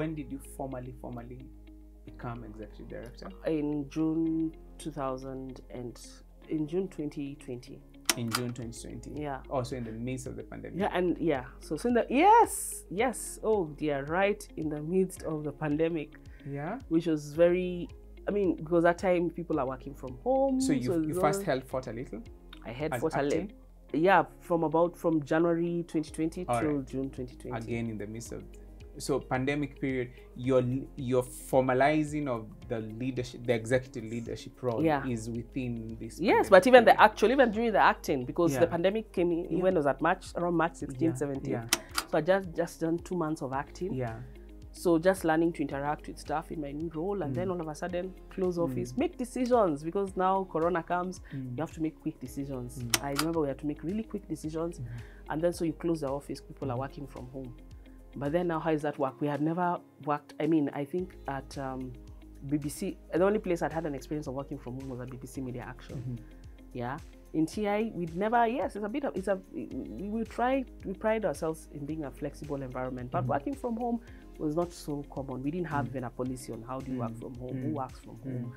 when did you formally formally become executive director? In June 2000 and in June 2020. In June 2020. Yeah. Oh, also in the midst of the pandemic. Yeah, and yeah. So, so in the yes, yes. Oh dear, right in the midst of the pandemic. Yeah. Which was very. I mean, because that time people are working from home. So you, so you first held fought a little. I had fought a little. Yeah, from about from January 2020 All till right. June 2020. Again in the midst of so pandemic period your your formalizing of the leadership the executive leadership role yeah. is within this yes but even period. the actual even during the acting because yeah. the pandemic came in yeah. when was that march around march 16 17 so i just just done two months of acting yeah so just learning to interact with staff in my new role and mm. then all of a sudden close mm. office mm. make decisions because now corona comes mm. you have to make quick decisions mm. i remember we had to make really quick decisions mm-hmm. and then so you close the office people are working from home but then now, how does that work? We had never worked. I mean, I think at um, BBC, the only place I'd had an experience of working from home was at BBC Media Action. Mm -hmm. Yeah. In TI, we'd never. Yes, it's a bit of. It's a. We, we try. We pride ourselves in being a flexible environment, but mm -hmm. working from home was not so common. We didn't have mm -hmm. even a policy on how do you work from home, who works from home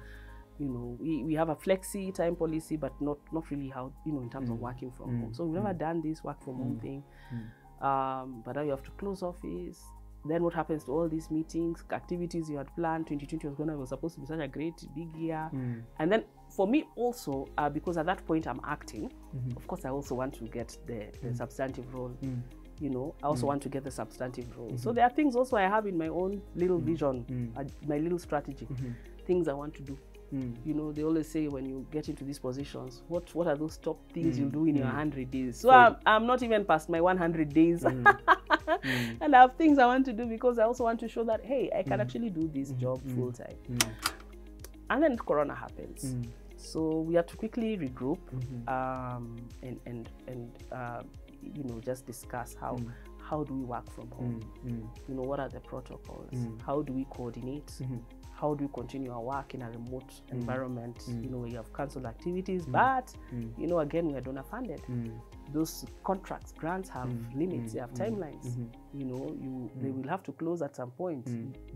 you know, we, we have a flexi time policy, but not not really how, you know, in terms mm. of working from mm. home. So we've never mm. done this work from home thing. Um, but now you have to close office. Then what happens to all these meetings, activities you had planned? 2020 was gonna was supposed to be such a great big year. Mm. And then for me also, uh, because at that point I'm acting, mm-hmm. of course I also want to get the, the mm. substantive role. Mm. You know, I also mm. want to get the substantive role. Mm-hmm. So there are things also I have in my own little mm. vision, uh, my little strategy, mm-hmm. things I want to do. Mm. You know, they always say when you get into these positions, what what are those top things mm. you'll do in mm. your 100 days? So I'm, I'm not even past my 100 days. Mm. Mm. and I have things I want to do because I also want to show that, hey, I can mm. actually do this job full time. And then Corona happens. So we have to quickly regroup -hmm. um, and, and, and uh, you know, just discuss how how do we work from home? You know, what are the protocols? How do we coordinate? -hmm how do we continue our work in a remote mm. environment? Mm. You know, we have cancelled activities, mm. but mm. you know, again, we are donor funded. Mm. Those contracts, grants have mm. mm limits, they have mm, timelines. -hmm. You know, you mm. they will have to close at some point.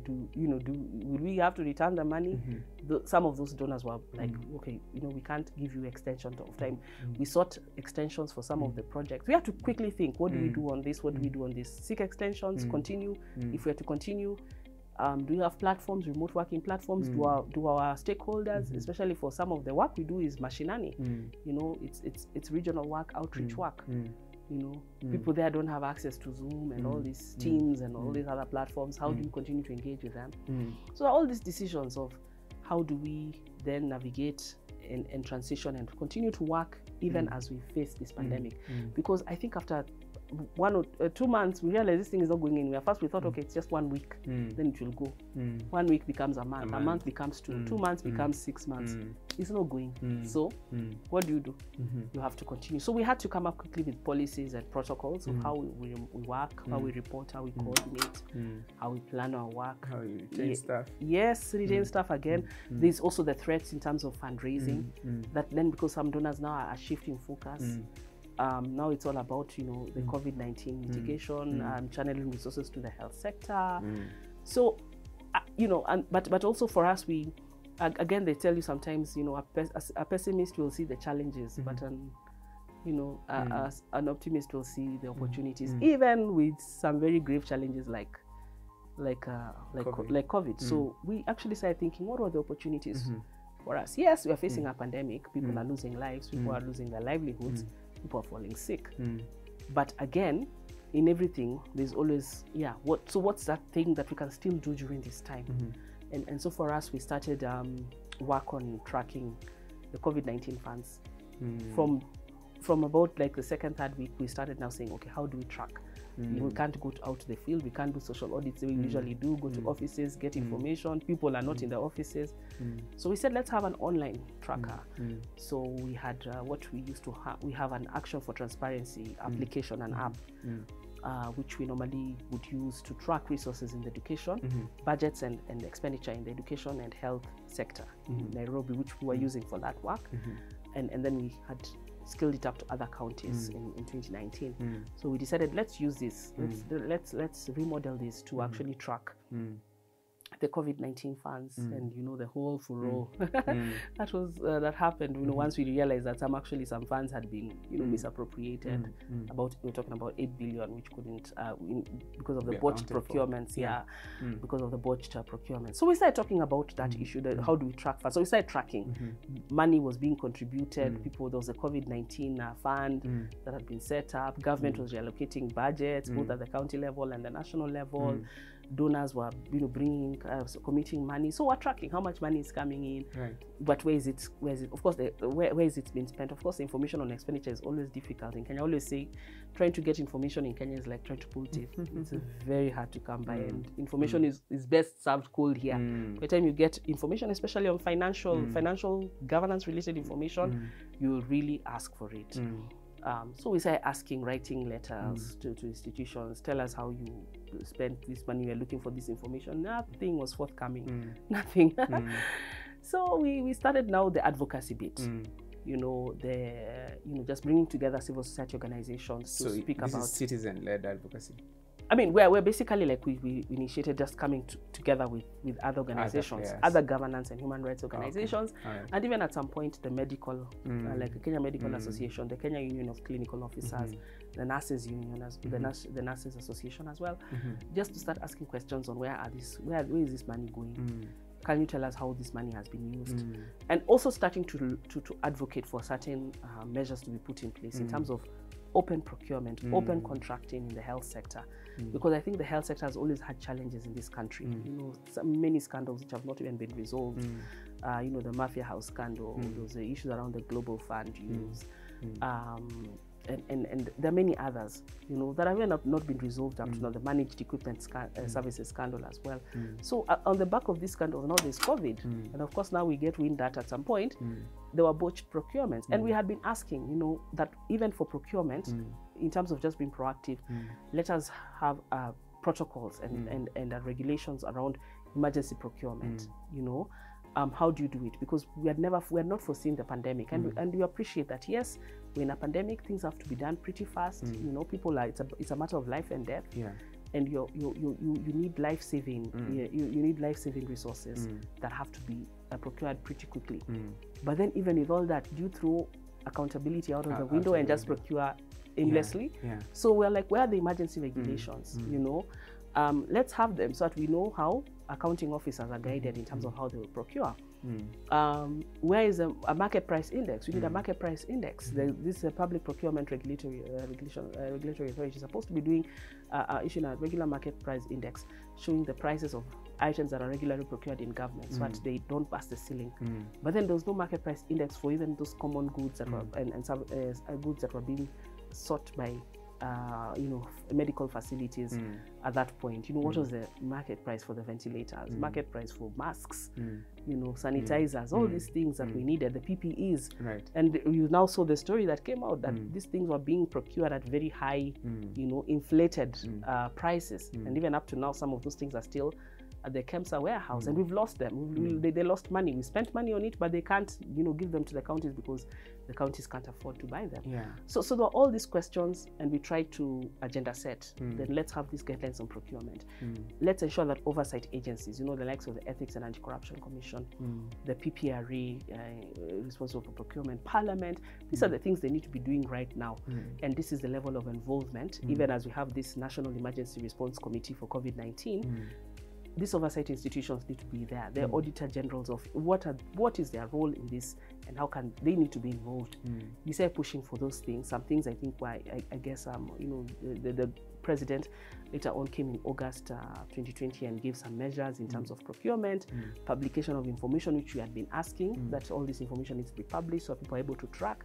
Do you know? Do will we have to return the money? -hmm. The, some of those donors were like, okay, you know, we can't give you extension of time. We sought extensions for some of the projects. We have to quickly think, what do we do on this? What do we do on this? Seek extensions, continue. If we are to continue, um, do you have platforms, remote working platforms? Mm. Do our do our stakeholders, mm -hmm. especially for some of the work we do is mashinani. Mm. You know, it's it's it's regional work, outreach mm. work. Mm. You know, mm. people there don't have access to Zoom and all these Teams and all these other platforms. How do you continue to engage with them? So all these decisions of how do we then navigate and, and transition and continue to work even as we face this pandemic. Because I think after one or uh, two months, we realized this thing is not going anywhere. First, we thought, mm. okay, it's just one week, mm. then it will go. Mm. One week becomes a month, a month, a month becomes two, mm. two months mm. becomes six months. Mm. It's not going. So, what do you do? -hmm. You have to continue. So, we had to come up quickly with policies and protocols of how we, we, we work, how we report, how we coordinate, how we plan our work, how we retain yeah. staff. Yes, retain staff again. There's also the threats in terms of fundraising. That then, because some donors now are shifting focus um, now it's all about you know the mm. COVID nineteen mm. mitigation, mm. um, channeling resources to the health sector. Mm. So, uh, you know, and but but also for us, we again they tell you sometimes you know a, pe a pessimist will see the challenges, -hmm. but an you know mm. an optimist will see the opportunities, even with some very grave challenges like like uh, like COVID. like COVID. So we actually started thinking, what are the opportunities? -hmm. For us, yes, we are facing a pandemic. People are losing lives. People are losing their livelihoods people are falling sick. Mm. But again, in everything, there's always, yeah, what, so what's that thing that we can still do during this time? Mm -hmm. And, and so for us, we started um, work on tracking the COVID-19 funds. Mm. From, from about like the second, third week, we started now saying, okay, how do we track? Mm. We can't go out to the field. We can't do social audits we mm. usually do. Go to mm. offices, get mm. information. People are not in the offices. So we said, let's have an online tracker. So we had uh, what we used to have. We have an action for transparency application and app. Uh, which we normally would use to track resources in the education, mm -hmm. budgets and, and expenditure in the education and health sector mm -hmm. in Nairobi, which we were using for that work. Mm -hmm. and, and then we had scaled it up to other counties mm. in, in 2019. Mm. So we decided let's use this. Let's mm. let's let's remodel this to actually track the COVID-19 funds mm. and you know the whole furore mm. mm. that was uh, that happened you know mm-hmm. once we realized that some actually some funds had been you know mm. misappropriated mm. mm. about we're talking about 8 billion which couldn't uh, in, because of the botched procurements yeah, yeah because of the botched uh, procurement so we started talking about that issue that how do we track funds so we started tracking -hmm. money was being contributed people there was a COVID-19 uh, fund that had been set up government was reallocating budgets both at the county level and the national level donors were you know bringing uh, committing money so we're tracking how much money is coming in right. but where is it where is it of course the, where, where is it being spent of course information on expenditure is always difficult in kenya I always say trying to get information in kenya is like trying to pull teeth it's very hard to come by mm. and information mm. is, is best served cold here mm. by the time you get information especially on financial mm. financial governance related information mm. you really ask for it mm. um, so we started asking, writing letters mm. to, to institutions, tell us how you spent this money, we're looking for this information. Nothing was forthcoming. Mm. Nothing. Mm. so we, we started now the advocacy bit. Mm. You know, the you know, just bringing together civil society organizations to so speak this about citizen-led advocacy. I mean, we're, we're basically like we, we initiated just coming to, together with, with other organizations, other, yes. other, governance and human rights organizations, okay. right. and even at some point the medical, mm. uh, like the Kenya Medical mm. Association, the Kenya Union of Clinical Officers, mm-hmm. The Nurses Union, as, mm-hmm. the, nurse, the Nurses Association as well, mm-hmm. just to start asking questions on where are this, where, where is this money going? Mm. Can you tell us how this money has been used? Mm. And also starting to, to, to advocate for certain uh, measures to be put in place in mm. terms of open procurement, mm. open contracting in the health sector. Mm. Because I think the health sector has always had challenges in this country. Mm. You know, some, many scandals which have not even been resolved. Mm. Uh, you know, the Afya House scandal, mm. those issues around the global fund mm. use. Um, and, and, and, there are many others, you know, that have not, not been resolved up mm. to now, the managed equipment uh, mm. services scandal as well. Mm. So uh, on the back of this scandal, now there's COVID. And of course, now we get wind that at some point, there were botched procurements. And we had been asking, you know, that even for procurement, in terms of just being proactive, let us have uh, protocols and, and, and regulations around emergency procurement, you know um, how do you do it? Because we had never, we had not foreseen the pandemic, and mm. and we appreciate that. Yes, we're in a pandemic; things have to be done pretty fast. Mm. You know, people are it's a it's a matter of life and death. Yeah. And you you you you need life saving mm. you, you need life saving resources mm. that have to be uh, procured pretty quickly. Mm. But then even with all that, do you throw accountability out of uh, the window and just procure aimlessly? Yeah. yeah. So we're like, where are the emergency regulations? Mm. You know, um, let's have them so that we know how accounting officers are guided in terms of how they will procure. Mm. Um, where is a, a, market price index? We need mm. a market price index. The, this is a public procurement regulatory uh, regulation, uh, regulatory authority is supposed to be doing uh, uh, issuing a regular market price index showing the prices of items that are regularly procured in government so that mm. they don't pass the ceiling. Mm. But then there's no market price index for even those common goods that were mm. and, and some uh, goods that were being sought by uh, you know, medical facilities mm. at that point. You know, what mm. was the market price for the ventilators, mm. market price for masks, mm. you know, sanitizers, all mm. these things that we Mm. needed, the PPEs. Right. And you now saw the story that came out that these things were being procured at very high, you know, inflated uh, prices. And even up to now, some of those things are still at the KEMSA warehouse, mm. and we've lost them. Mm. They, they, lost money. We spent money on it, but they can't, you know, give them to the counties because the counties can't afford to buy them. Yeah. So, so there are all these questions, and we try to agenda set. Mm. Then let's have these guidelines on procurement. Let's ensure that oversight agencies, you know, the likes of the Ethics and Anti-Corruption Commission, the PPRA, uh, responsible for procurement, Parliament. These are the things they need to be doing right now, and this is the level of involvement. Even as we have this National Emergency Response Committee for COVID-19 these oversight institutions need to be there. The mm. auditor generals of what are what is their role in this, and how can they need to be involved. Mm. You say pushing for those things. Some things I think why I, I, guess um you know the, the, the, president later on came in August uh, 2020 and gave some measures in mm. terms of procurement, mm. publication of information which we had been asking Mm. that all this information needs to be published so people are able to track,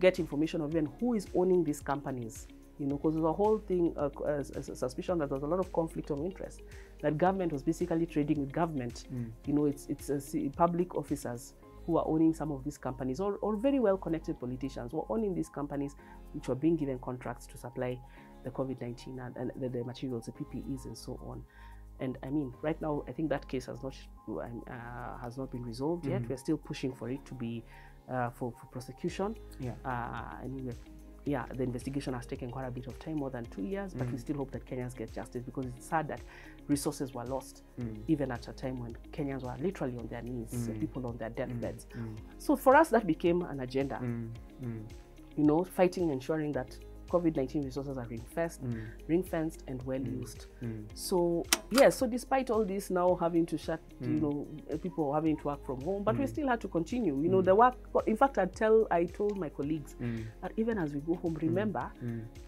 get information of even who is owning these companies you know, because there's a whole thing, uh, a, a suspicion that there's a lot of conflict of interest, that government was basically trading with government. Mm. You know, it's it's uh, public officers who are owning some of these companies, or, or very well connected politicians who are owning these companies, which were being given contracts to supply the COVID-19 and, and the, the, materials, the PPEs, and so on. And I mean, right now, I think that case has not uh, has not been resolved yet. Mm. We're still pushing for it to be uh, for, for prosecution. Yeah. Uh, and we were, yeah, the investigation has taken quite a bit of time, more than two years, but we mm. still hope that Kenyans get justice because it's sad that resources were lost, mm. even at a time when Kenyans were literally on their knees, mm. people on their deathbeds. So for us, that became an agenda. You know, fighting, ensuring that COVID-19 resources are ring-fenced, mm. ring-fenced and well mm. used. Mm. So yeah, so despite all this now having to shut, you know, uh, people having to work from home, but we still had to continue. You know, the work. In fact, I tell, I told my colleagues that even as we go home, remember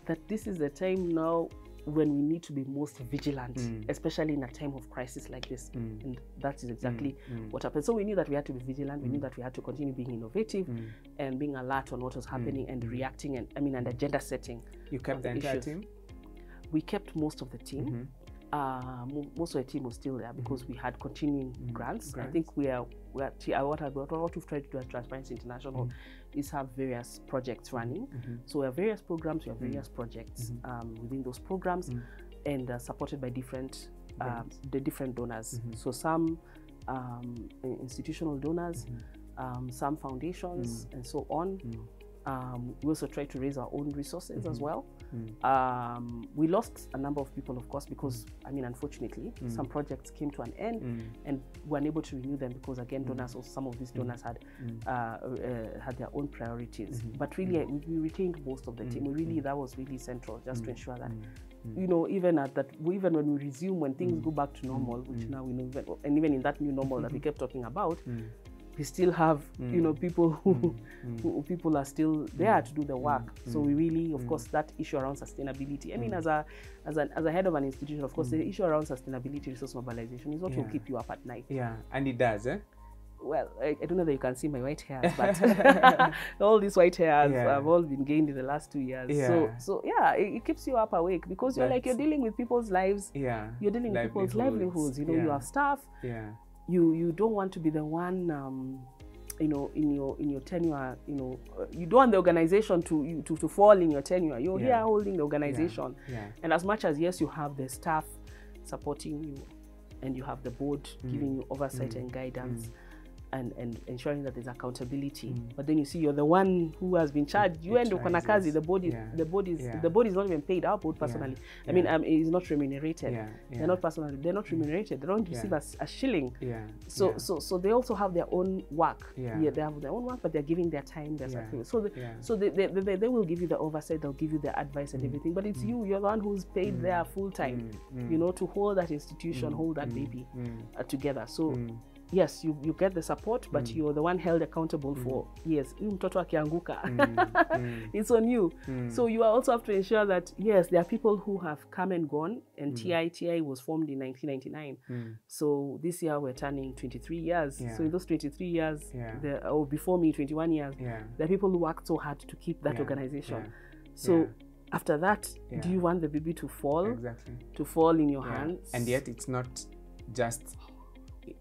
that this is the time now when we need to be most vigilant, mm. especially in a time of crisis like this. Mm. And that is exactly mm. what happened. So we knew that we had to be vigilant. We knew that we had to continue being innovative and being alert on what was happening and reacting and I mean and agenda setting. You kept the entire issues. team? We kept most of the team. Mm-hmm. Uh, most of the team was still there because we had continuing grants. I think we are, we are uh, what, I- what, what we've tried to do at Transparency International is have various projects running. So we have various programs, we have various projects um, within those programs and uh, supported by different um, the different donors. So some um, institutional donors, um, some foundations, and so on. Um, we also try to raise our own resources as well. Mm. Um, we lost a number of people, of course, because mm. I mean, unfortunately, mm. some projects came to an end, and we were unable to renew them because again, donors or some of these donors had uh, uh, had their own priorities. Mm-hmm. But really, uh, we, we retained most of the team. We really that was really central, just to ensure that you know, even at that, even when we resume, when things go back to normal, which now we know, even, and even in that new normal that we mm-hmm. kept talking about, we still have, you mm. know, people who, mm. Mm. who people are still there to do the work. So we really, of course, that issue around sustainability. I mean, as a as an as a head of an institution, of course, the issue around sustainability, resource mobilization is what will keep you up at night. Yeah, and it does, eh? Well, I, I don't know that you can see my white hairs, but all these white hairs Yeah. have all been gained in the last two years. So, Yeah. so yeah, it, it keeps you up awake because you're like you're dealing with people's lives. Yeah. You're dealing with people's livelihoods. You know, you have staff. Yeah. You you don't want to be the one. Um, you know, in your in your tenure, you know, uh, you don't want the organization to you to, to fall in your tenure. You're here holding the organization, Yeah. and as much as yes, you have the staff supporting you, and you have the board Mm. giving you oversight and guidance, and, and ensuring that there's accountability. Mm. But then you see you're the one who has been charged. You and charge, Okonakazi, yes. the body is Yeah. the board is Yeah. the board is not even paid. Board personally, I mean, Yeah. um, is not remunerated. Yeah. Yeah. They're not personally. They're not remunerated. They don't receive Yeah. a, a shilling. Yeah. So, yeah. so, so they also have their own work. Yeah. they have their own work, but they're giving their time, their Yeah. sacrifice. So, the, Yeah. so they, they, they, they will give you the oversight. They'll give you the advice and mm. everything. But it's mm. you. You're the one who's paid mm. there full time. Mm, You know, to hold that institution, hold that baby uh, together. So. Yes, you, you get the support, but mm. you're the one held accountable mm. for yes. huyu mtoto akianguka, mm. it's on you. So you also have to ensure that yes, there are people who have come and gone, and TI TI was formed in 1999. So this year we're turning 23 years. Yeah. So in those 23 years, Yeah. the, or before me 21 years, Yeah. there are people who worked so hard to keep that organization. So after that, do you want the baby to fall, Exactly. to fall in your hands? And yet it's not just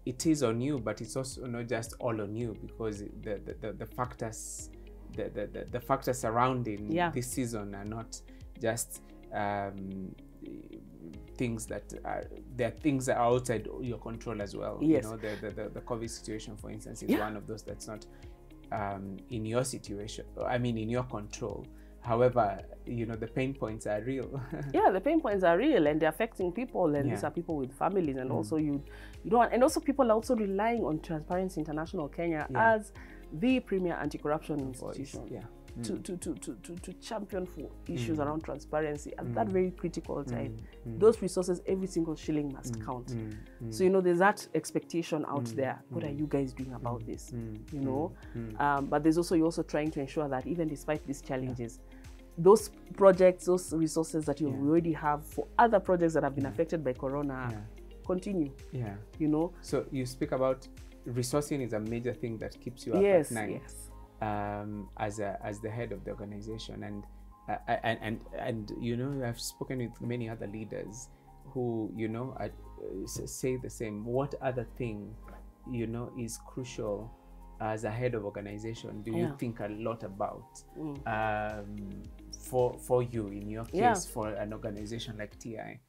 it is on you, but it's also not just all on you because the the, the, the factors the, the, the, factors surrounding Yeah. this season are not just um, things that are there are things that are outside your control as well. Yes. You know, the, the, the, the COVID situation, for instance, is Yeah. one of those that's not um, in your situation. I mean, in your control. However, you know, the pain points are real. yeah the pain points are real and they're affecting people and these Yeah. Mm. are people with families and mm. also you you don't and also people are also relying on transparency international kenya Yeah. as the premier anti-corruption institution Yeah. to, mm. to, to, to, to, to champion for issues Mm. around transparency at that mm. very critical time. Those resources every single shilling must count. Mm. so you know there's that expectation out there. What are you guys doing about this? Mm. you know? Um, but there's also you're also trying to ensure that even despite these challenges those projects those resources that you Yeah. already have for other projects that have been affected by corona Yeah. continue Yeah. you know So you speak about resourcing is a major thing that keeps you up yes at night yes um, as a as the head of the organization, and uh, and and and you know I've spoken with many other leaders who you know uh, say the same. What other thing you know is crucial as a head of organization? Do you Yeah. think a lot about? Mm. Um, for for you in your case Yeah. for an organization like TI.